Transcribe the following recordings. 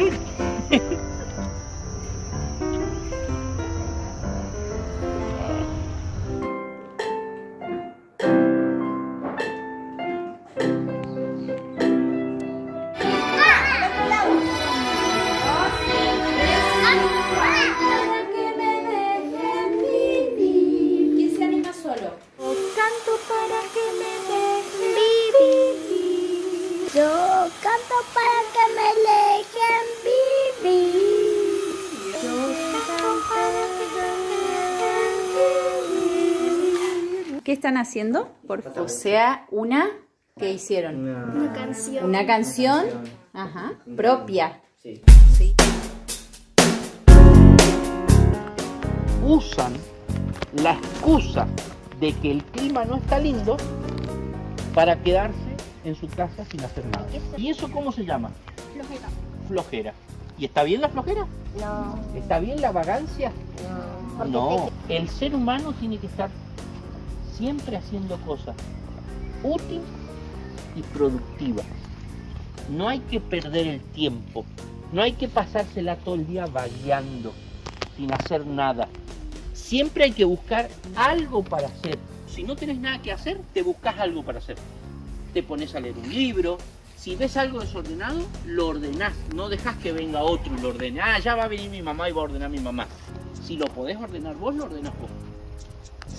Peace. Están haciendo? Por o sea, una ¿qué hicieron? Una canción. Una canción, ajá, propia. Sí. Sí. Usan la excusa de que el clima no está lindo para quedarse en su casa sin hacer nada. ¿Y eso cómo se llama? Flojera. Flojera. ¿Y está bien la flojera? No, ¿Está bien la vagancia? No, el ser humano tiene que estar siempre haciendo cosas útiles y productivas. No hay que perder el tiempo, no hay que pasársela todo el día vagueando, sin hacer nada. Siempre hay que buscar algo para hacer. Si no tienes nada que hacer, te buscas algo para hacer. Te pones a leer un libro. Si ves algo desordenado, lo ordenás. No dejas que venga otro y lo ordene. Ah, ya va a venir mi mamá y va a ordenar mi mamá. Si lo podés ordenar vos, lo ordenás vos.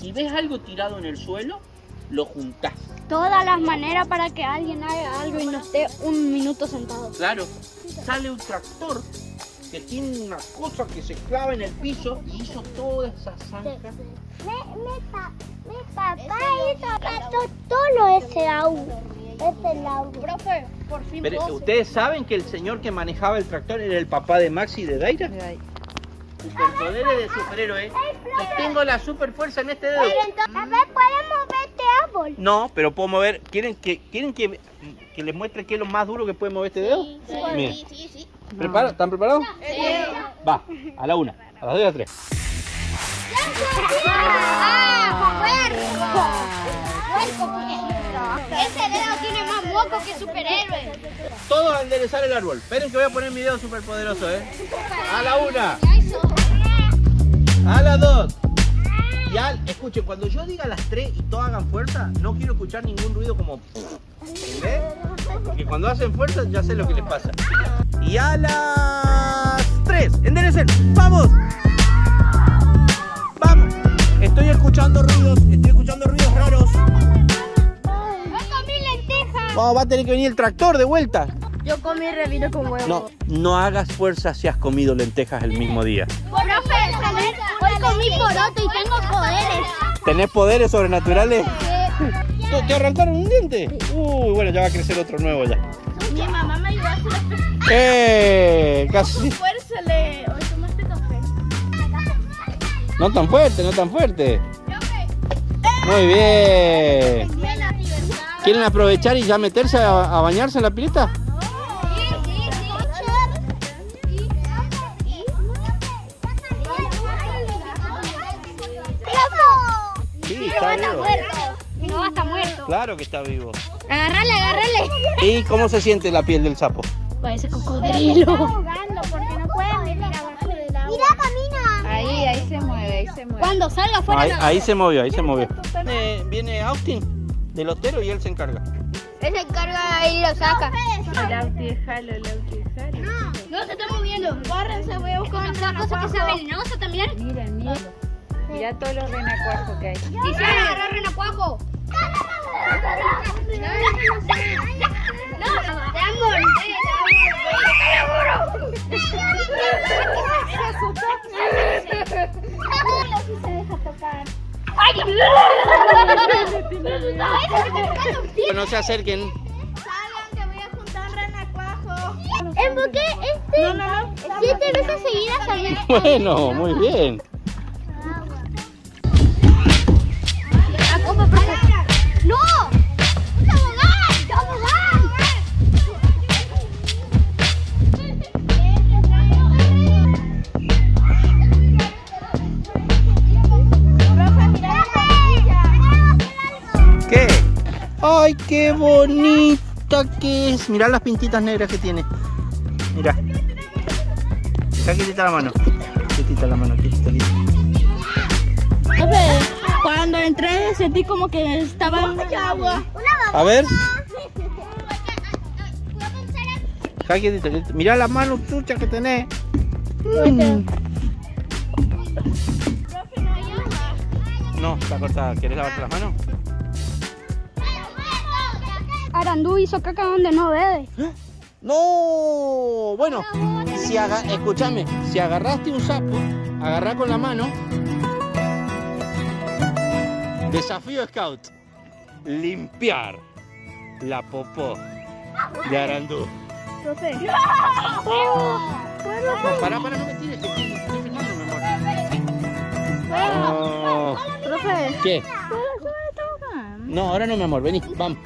Si ves algo tirado en el suelo, lo juntás. Todas las maneras para que alguien haga algo y no esté un minuto sentado. Claro, sale un tractor que tiene una cosa que se clava en el piso y hizo toda esa zanja. Mi, papá hizo todo ese auto. Ese auto. Profe, por fin Pero, ¿Ustedes saben que el señor que manejaba el tractor era el papá de Maxi y de Daira? Superpoderes de superhéroe. Y tengo la super fuerza en este dedo. A ver, ¿podemos ver este árbol? No, pero puedo mover. ¿Quieren que, quieren que, que les muestre qué es lo más duro que puede mover este dedo? Miren. sí, sí. ¿Prepara- ¿Están preparados? Va, a la una, a las dos y a las tres. Ese dedo tiene más moco que superhéroe. Todos a enderezar el árbol. Esperen que voy a poner mi dedo superpoderoso, ¿eh? A la una, a las dos. Y al, escuchen, cuando yo diga las tres y todos hagan fuerza, no quiero escuchar ningún ruido como... ¿Ves? Porque cuando hacen fuerza ya sé lo que les pasa. Y a las tres, enderecen, ¡vamos! ¡Vamos! Estoy escuchando ruidos, estoy escuchando ruidos raros. Yo comí lentejas. Vamos, va a tener que venir el tractor de vuelta. Yo comí revino con huevo. No, no hagas fuerza si has comido lentejas el mismo día. Profe, hoy comí poroto y tengo poderes. ¿Tenés poderes sobrenaturales? ¿Te- ¿Te arrancaron un diente? Uy, bueno, ya va a crecer otro nuevo ya. Mi mamá me ayudó a hacer ¡Eh! Casi. Hoy tomaste café. No tan fuerte, no tan fuerte. Muy bien. ¿Quieren aprovechar y ya meterse a, a bañarse en la pileta? Claro que está vivo. Agarrale, agarrale. ¿Y cómo se siente la piel del sapo? Parece cocodrilo. ahogando porque no pueden venir abajo del agua. Mira, camina. Ahí, ahí se mueve, ahí se mueve. Cuando salga fuera. Ahí, ahí se movió, ahí se movió. Viene, viene Austin del hotero y él se encarga. Él se encarga y lo saca. Jalo, jalo. No se está moviendo. Bárrense, voy a buscar una cosa que sea venenosa también. Miren, miren. Mira todos los renacuajos que hay. Quisiera agarrar renacuajo. No, te amo, No se acerquen. Emboqué este siete veces seguidas al mes. Bueno, muy bien. Que es! Mirá las pintitas negras que tiene. Mira. Acá quietita la mano. Quietita la mano, quietita, cuando entré sentí como que estaba en agua. A ver. Mirá la mano chucha que tenés. Mm. No, está cortada. ¿Querés lavarte las manos? Arandú hizo caca donde no debe. No, bueno, si aga- escúchame, si agarraste un sapo, agarrá con la mano. Desafío Scout. Limpiar la popó de Arandú. Profe. Pará, pará, no me tires, que estoy, estoy filmando, mi amor. Oh, Profe. ¿Qué? No, ahora no, mi amor, vení, vamos.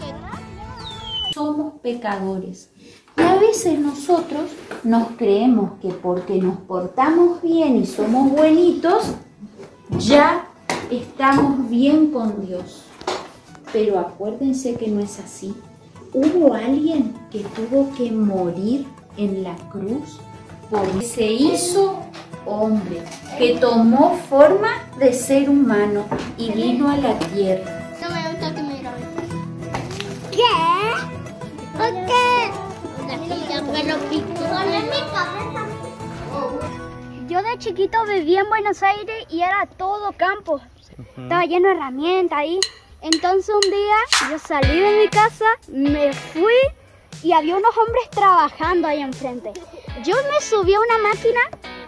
Somos pecadores. Y a veces nosotros nos creemos que porque nos portamos bien y somos buenitos, ya estamos bien con Dios. Pero acuérdense que no es así. Hubo alguien que tuvo que morir en la cruz porque se hizo hombre, que tomó forma de ser humano y vino a la tierra. Yo de chiquito vivía en Buenos Aires y era todo campo. Estaba lleno de herramientas ahí. Entonces un día yo salí de mi casa, me fui y había unos hombres trabajando ahí enfrente. Yo me subí a una máquina,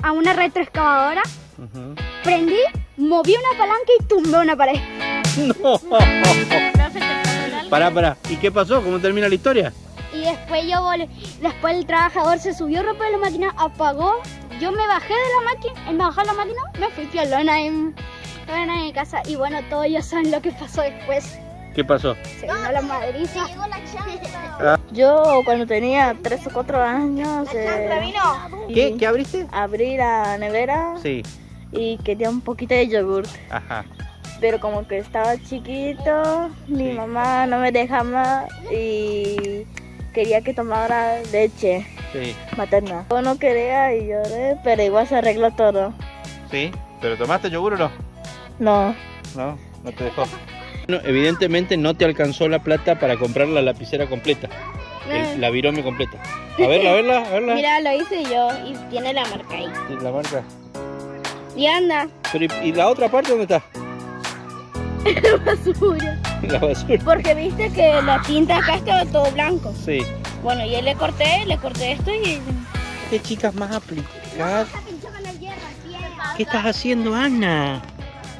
a una retroexcavadora, prendí, moví una palanca y tumbé una pared. No. Pará, pará. ¿Y qué pasó? ¿Cómo termina la historia? Y después yo volví, después el trabajador se subió ropa de la máquina, apagó, yo me bajé de la máquina, él me bajó de la máquina, me fui piolona en, en mi casa y bueno, todos ya saben lo que pasó después. ¿Qué pasó? Se vino la madriza. Yo cuando tenía 3 o 4 años eh, ¿Qué? ¿Qué abriste? abrí la nevera Sí. y quería un poquito de yogur. Ajá. Pero como que estaba chiquito, mi Sí. mamá no me dejaba y quería que tomara leche Sí. materna. Yo no quería y lloré, pero igual se arregló todo. ¿Sí? ¿Pero tomaste yogur o no? No, No, no te dejó. No, evidentemente no te alcanzó la plata para comprar la lapicera completa. el- la virome completa. A verla, a verla, a verla. Mira, lo hice yo y tiene la marca ahí. Sí, La marca. Y anda, Pero ¿y, y la otra parte dónde está? basura. La basura. Porque viste que la tinta acá estaba todo blanco. Sí. Bueno, y le corté, le corté esto y... Qué chicas más aplicadas. ¿Qué estás haciendo, Ana?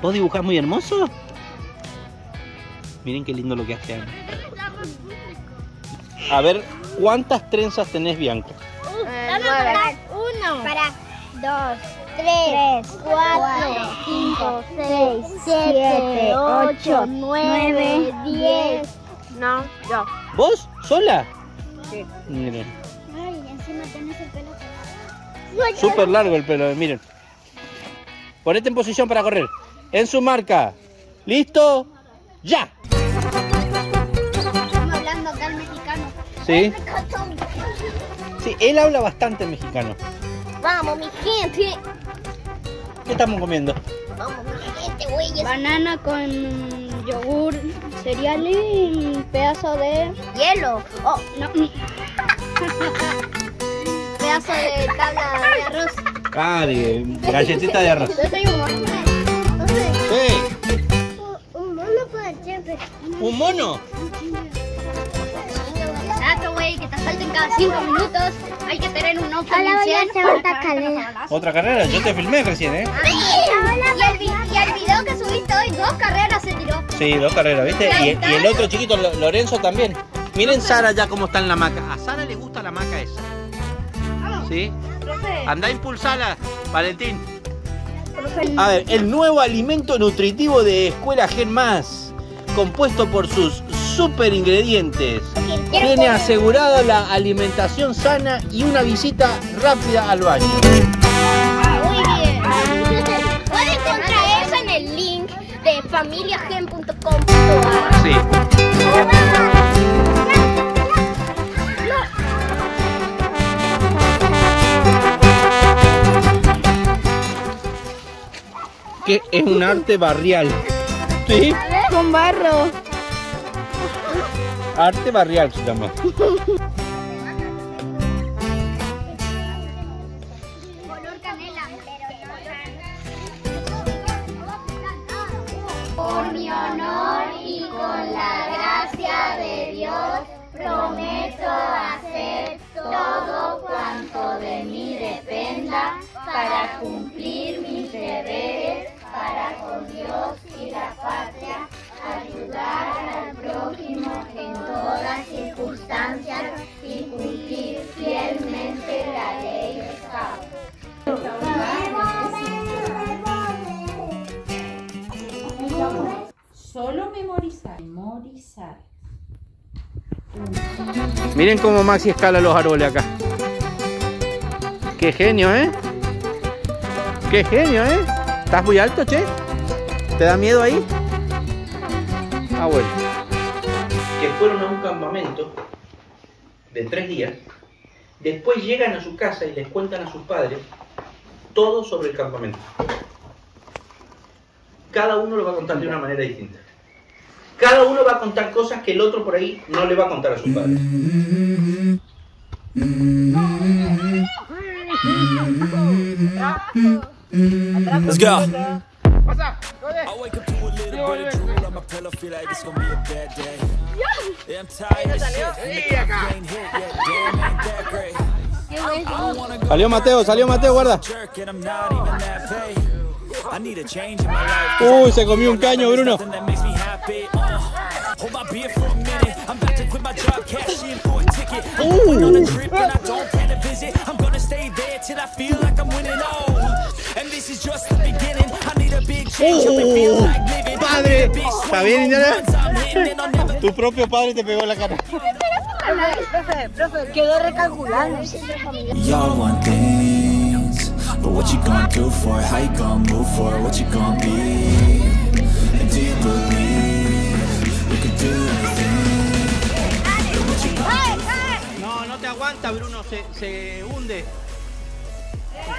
¿Vos dibujás muy hermoso? Miren qué lindo lo que hace Ana. A ver, ¿cuántas trenzas tenés, Bianca? Uno. Para. Dos. Tres. cuatro. Cinco. Seis. Siete. Ocho. Nueve. Diez. no, yo. ¿Vos? ¿Sola? Sí. Miren, Ay, encima tenés el pelo súper largo el pelo, miren. Ponete en posición para correr. En su marca. ¿Listo? ¡Ya! Estamos hablando acá el mexicano. Sí. Sí, él habla bastante mexicano. Vamos, mi gente. ¿Qué estamos comiendo? Güey. Banana con yogur, cereal y un pedazo de hielo. Oh, no. pedazo de tabla de arroz. Ah, de galletita de arroz. Desayuno. Sí. Un mono que te salten cada cinco minutos. Hay que tener un ojo Ahora voy a hacer otra carrera. Otra carrera, yo te filmé recién, ¿eh? Y el, vi- y el video que subiste hoy, dos carreras se tiró. Sí, dos carreras, ¿viste? Y, y el otro chiquito, Lo- Lorenzo, también. Miren Sara ya cómo está en la maca. A Sara le gusta la maca esa. ¿Sí? Anda a impulsarla, Valentín. A ver, el nuevo alimento nutritivo de Escuela Gen Más, compuesto por sus super ingredientes. Tiene asegurado la alimentación sana y una visita rápida al baño. Muy bien. Pueden encontrar eso en el link de familiagen.com.ar. Sí. que es un arte barrial. ¿Sí? Con barro. Arte barrial se llama. Por mi honor y con la gracia de Dios, prometo hacer todo cuanto de mí dependa para cumplir Solo memorizar. Memorizar. Miren cómo Maxi escala los árboles acá. Qué genio, ¿eh? Qué genio, ¿eh? ¿Estás muy alto, che? ¿Te da miedo ahí? Ah, bueno. Que fueron a un campamento de tres días. Después llegan a su casa y les cuentan a sus padres todo sobre el campamento. Cada uno lo va a contar de una manera distinta. Cada uno va a contar cosas que el otro por ahí no le va a contar a sus padres. Let's go. Salió Mateo, salió Mateo, guarda. Uy, se comió un caño, Bruno. Hold my beer for a minute. I'm about to quit my job, cash in for a ticket. I'm going on a trip and I don't plan to visit. I'm gonna stay there till I feel like I'm winning. Oh, and this is just the beginning. I need a big change. up and feel like living. Padre. ¿Está bien, never Tu propio padre te pegó en la cara. Profe, profe, quedó recalculando. Y'all want things, but what you gonna do for it? How you gonna move for it? What you gonna be? Aguanta, Bruno, se, se hunde.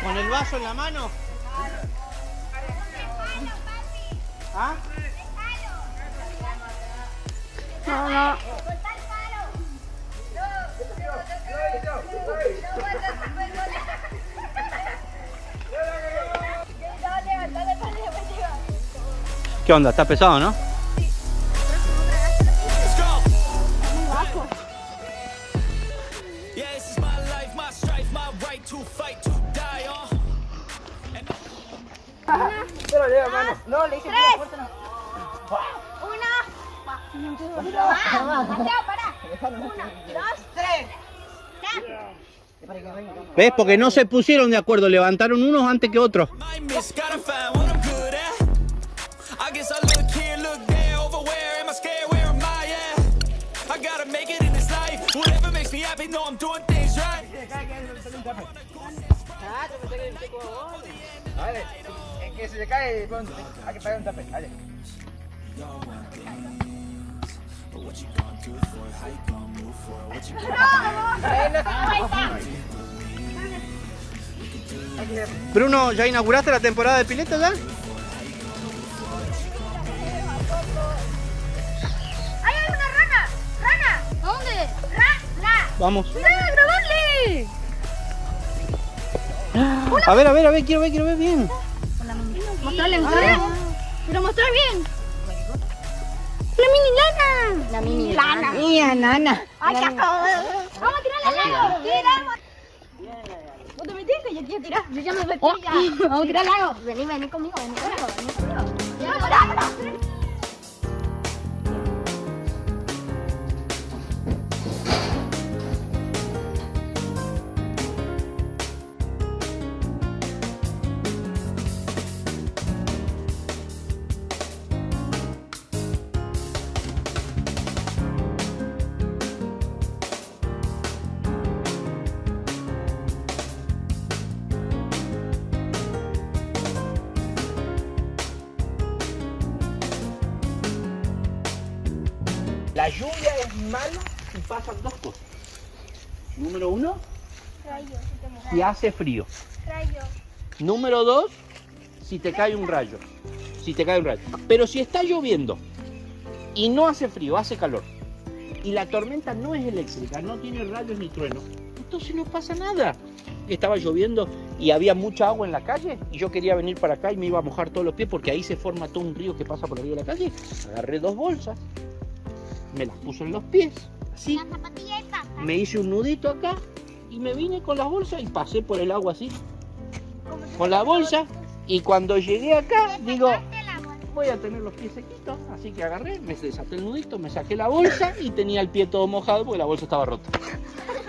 Con el vaso en la mano. ¿Ah? No, no. ¿Qué onda? Está pesado, ¿no? Se pusieron de acuerdo, levantaron unos antes que otros. My miss, gotta find what I'm good at. I guess I look here, look there, over where am I scared? Where am I at? I gotta make it in this life. Whatever makes me happy, know I'm doing things right. But what you gonna do for it? How you gonna move for it? What you Bruno, ¿ya inauguraste la temporada de pileta ya? ¡Ahí hay una rana! ¡Rana! ¿Dónde? ¡Rana! Vamos. ¡Mira, grabarle! A ver, a ver, a ver, quiero ver, quiero ver bien. Mostrarle, mostrarle. Pero mostrar bien. La mini lana. La mini lana. Mía, nana. Ay, qué asco. Vamos a tirar la lago. Tiramos. ¿Vos te metís que yo quiero tirar? Yo ya me metí ya. Vamos a tirar al lago. Vení, vení conmigo, vení conmigo, vení conmigo. Ya, pará, La lluvia es mala si pasan dos cosas. Número uno, si hace frío. Número dos, si te cae un rayo. Si te cae un rayo. Pero si está lloviendo y no hace frío, hace calor, y la tormenta no es eléctrica, no tiene rayos ni truenos, entonces no pasa nada. Estaba lloviendo y había mucha agua en la calle y yo quería venir para acá y me iba a mojar todos los pies porque ahí se forma todo un río que pasa por arriba de la calle. Agarré dos bolsas, me las puse en los pies, así, me hice un nudito acá y me vine con las bolsas y pasé por el agua así, con la bolsa y cuando llegué acá digo, voy a tener los pies sequitos, así que agarré, me desaté el nudito, me saqué la bolsa y tenía el pie todo mojado porque la bolsa estaba rota.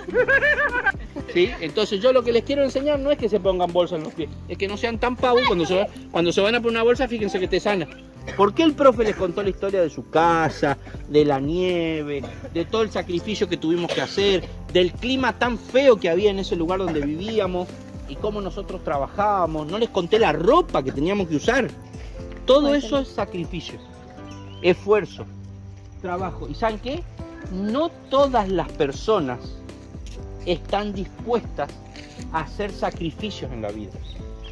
¿Sí? Entonces yo lo que les quiero enseñar no es que se pongan bolsa en los pies, es que no sean tan pavos cuando se, cuando se van a poner una bolsa, fíjense que te sana. ¿Por qué el profe les contó la historia de su casa, de la nieve, de todo el sacrificio que tuvimos que hacer, del clima tan feo que había en ese lugar donde vivíamos y cómo nosotros trabajábamos? No les conté la ropa que teníamos que usar. Todo eso es sacrificio, esfuerzo, trabajo. ¿Y saben qué? No todas las personas están dispuestas a hacer sacrificios en la vida.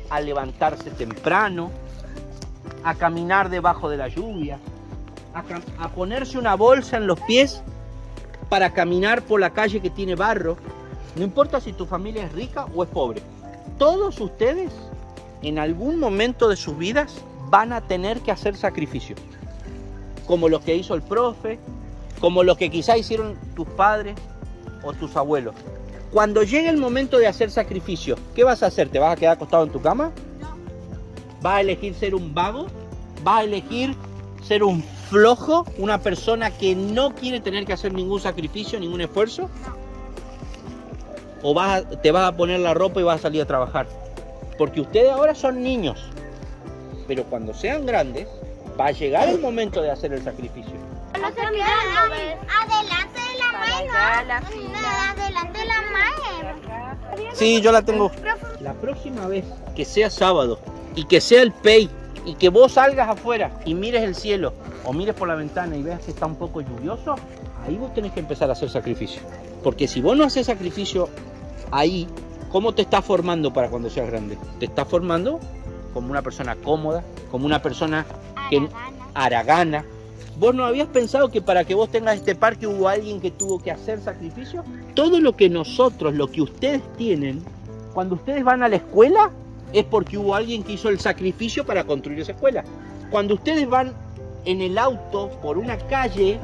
A levantarse temprano, a caminar debajo de la lluvia, a, ponerse una bolsa en los pies para caminar por la calle que tiene barro. No importa si tu familia es rica o es pobre. Todos ustedes en algún momento de sus vidas van a tener que hacer sacrificios. Como los que hizo el profe, como los que quizá hicieron tus padres o tus abuelos. Cuando llegue el momento de hacer sacrificio, ¿qué vas a hacer? ¿Te vas a quedar acostado en tu cama? ¿Vas a elegir ser un vago? ¿Vas a elegir ser un flojo? ¿Una persona que no quiere tener que hacer ningún sacrificio, ningún esfuerzo? ¿O vas a- te vas a poner la ropa y vas a salir a trabajar? Porque ustedes ahora son niños, pero cuando sean grandes, va a llegar el momento de hacer el sacrificio. No se quedan, Adelante de la mano. Adelante de la mano. Sí, yo la tengo. La próxima vez que sea sábado y que sea el pay y que vos salgas afuera y mires el cielo o mires por la ventana y veas que está un poco lluvioso, ahí vos tenés que empezar a hacer sacrificio. Porque si vos no haces sacrificio ahí, ¿cómo te estás formando para cuando seas grande? Te estás formando como una persona cómoda, como una persona que aragana. ¿Vos no habías pensado que para que vos tengas este parque hubo alguien que tuvo que hacer sacrificio? Todo lo que nosotros, lo que ustedes tienen, cuando ustedes van a la escuela, es porque hubo alguien que hizo el sacrificio para construir esa escuela. Cuando ustedes van en el auto por una calle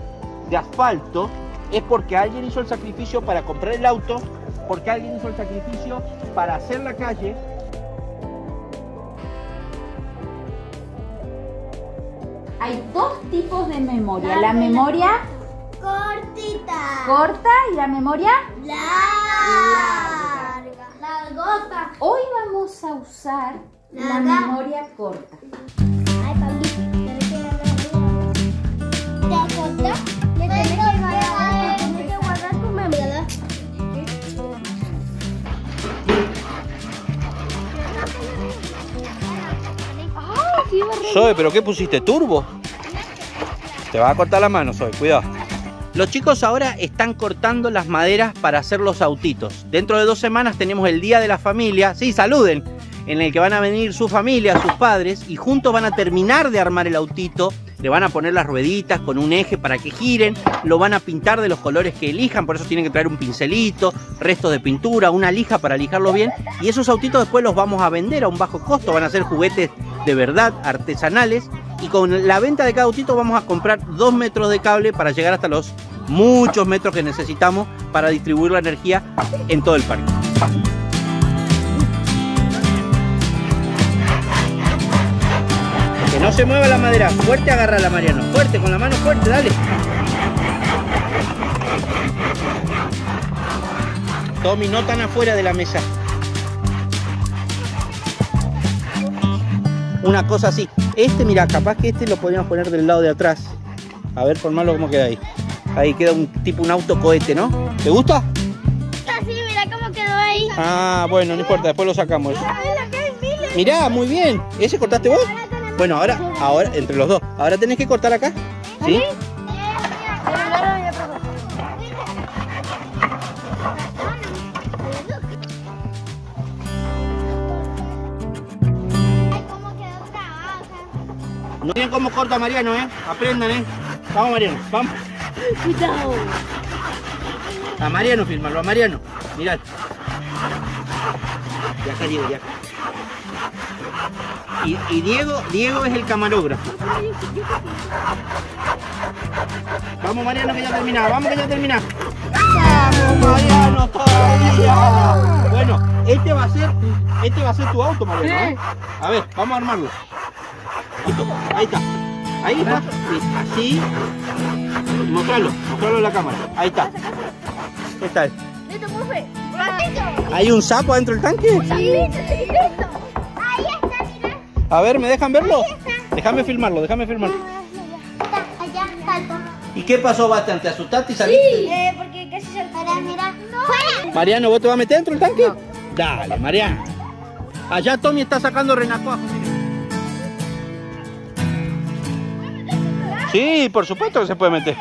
de asfalto, es porque alguien hizo el sacrificio para comprar el auto, porque alguien hizo el sacrificio para hacer la calle. Hay dos tipos de memoria. La memoria Cortita. corta y la memoria... Larga. Hoy vamos a usar la memoria corta. Ay, papi. ¿Te acordás? Le tenés que guardar, le tenés que guardar tu memoria. Borré. Soy, ¿pero qué pusiste? ¿Turbo? Te va a cortar la mano, Soy, cuidado. Los chicos ahora están cortando las maderas para hacer los autitos. Dentro de dos semanas tenemos el Día de la Familia. Sí, saluden. En el que van a venir su familia, sus padres, y juntos van a terminar de armar el autito. Le van a poner las rueditas con un eje para que giren. Lo van a pintar de los colores que elijan. Por eso tienen que traer un pincelito, restos de pintura, una lija para lijarlo bien. Y esos autitos después los vamos a vender a un bajo costo. Van a ser juguetes de verdad, artesanales. Y con la venta de cada autito vamos a comprar dos metros de cable para llegar hasta los muchos metros que necesitamos para distribuir la energía en todo el parque. No se mueva la madera. Fuerte agarra la Mariano. Fuerte, con la mano fuerte, dale. Tommy, no tan afuera de la mesa. Una cosa así. Este, mira, capaz que este lo podríamos poner del lado de atrás. A ver, formarlo cómo queda ahí. Ahí queda un tipo un auto cohete, ¿no? ¿Te gusta? Así, mira cómo quedó ahí. Ah, bueno, no importa, después lo sacamos. Mirá, muy bien. ¿Ese cortaste vos? Bueno, ahora, ahora, entre los dos. Ahora tenés que cortar acá. ¿Sí? Miren cómo corta Mariano, ¿eh? Aprendan, ¿eh? Vamos, Mariano, vamos. Cuidado. A Mariano, filmarlo, a Mariano. Mirad. Ya acá, Diego, ya. Y, y Diego, Diego es el camarógrafo. Vamos, Mariano, que ya termina. Vamos, que ya termina. Vamos, Mariano, todavía. Bueno, este va a ser, este va a ser tu auto, Mariano. ¿eh? A ver, vamos a armarlo. Listo, Ahí está. Ahí está. Sí, así. Mostralo, mostralo en la cámara. Ahí está. ¿Qué tal? ¿Hay un sapo adentro del tanque? Sí, A ver, ¿me dejan verlo? Déjame filmarlo, déjame filmarlo. ¿Y qué pasó, Bastian? ¿Te asustaste y saliste? Eh, porque casi se Para, mira. ¡Fuera! Mariano, ¿vos te vas a meter dentro del tanque? Dale, Mariano. Allá Tommy está sacando renacuajo. Sí, por supuesto que se puede meter.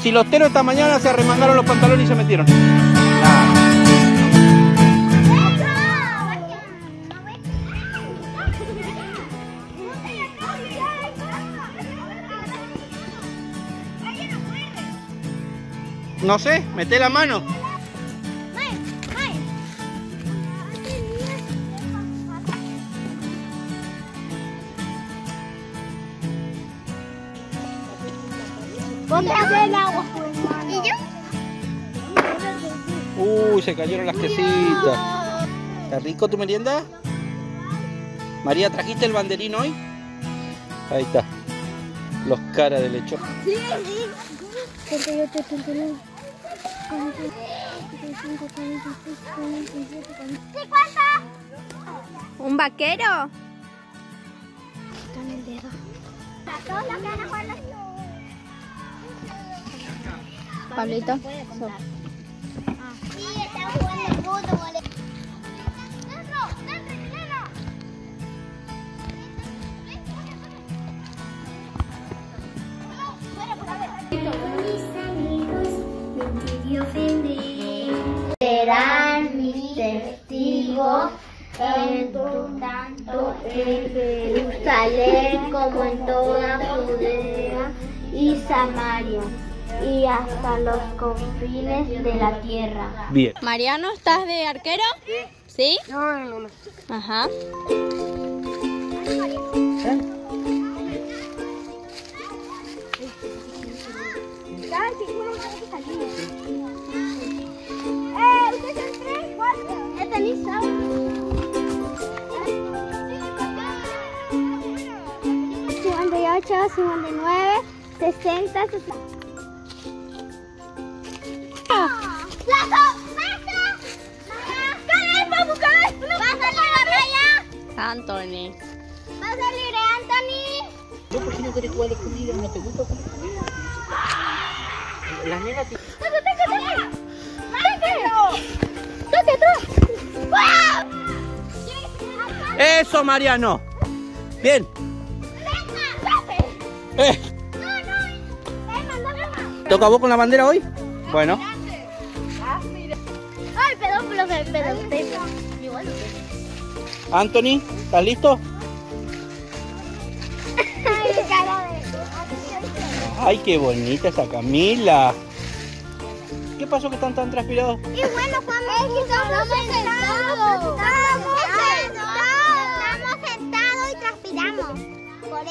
Si los teros esta mañana se arremangaron los pantalones y se metieron. No sé, mete la mano. Hacer el agua. ¿Y yo? Uy, se cayeron las quesitas. ¿Está rico tu merienda? María, ¿trajiste el banderín hoy? Ahí está. Los caras de lechón. Sí, sí. ¿Un vaquero? Con el dedo. Pablito. Sí, están jugando fútbol. Serán mis testigos en tanto en Jerusalén como en toda Judea y Samaria y hasta los confines de la tierra. Bien. Mariano, ¿estás de arquero? ¿Sí? Ajá. ¡Eh! 59, 60, 60. ¡Plato! ¡Maestra! ¡Cae, papu, cae! ¡Va a salir batalla! Anthony. ¡Va a salir Anthony! ¿Yo por qué no querés jugar de escondido? ¿No te gusta de escondido? Las nenas te... ¡Eso, Mariano! Bien. Eh. ¿Toca vos con la bandera hoy? Bueno. Ay, perdón, profe, perdón. Igual Anthony, ¿estás listo? Ay, qué bonita esa Camila. ¿Qué pasó que están tan transpirados? Y bueno, Juan, es que. Estamos sentados.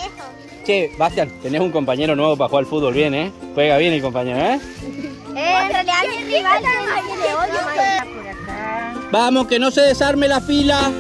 Eso. Che, Bastian, tenés un compañero nuevo para jugar al fútbol bien, ¿eh? Juega bien el compañero, ¿eh? en realidad rival es alguien de odio. Vamos, que no se desarme la fila.